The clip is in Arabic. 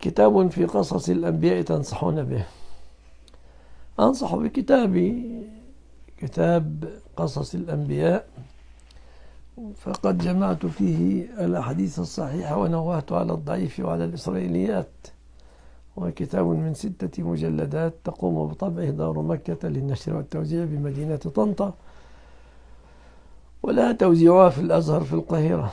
كتاب في قصص الأنبياء تنصحون به. أنصح بكتابي كتاب قصص الأنبياء. فقد جمعت فيه الأحاديث الصحيحة ونوهت على الضعيف وعلى الإسرائيليات. وكتاب من ستة مجلدات تقوم بطبعه دار مكة للنشر والتوزيع بمدينة طنطا. ولها توزيعها في الأزهر في القاهرة.